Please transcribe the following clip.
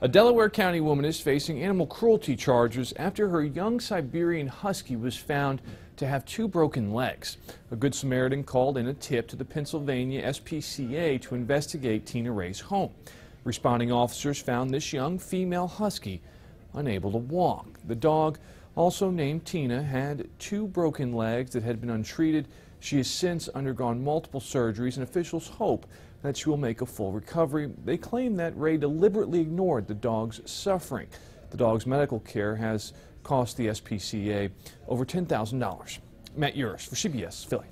A Delaware County woman is facing animal cruelty charges after her young Siberian husky was found to have two broken legs. A Good Samaritan called in a tip to the Pennsylvania SPCA to investigate Tina Ray's home. Responding officers found this young female husky unable to walk. The dog, also named Tina, had two broken legs that had been untreated. She has since undergone multiple surgeries, and officials hope that she will make a full recovery. They claim that Ray deliberately ignored the dog's suffering. The dog's medical care has cost the SPCA over $10,000. Matt Yurus for CBS Philly.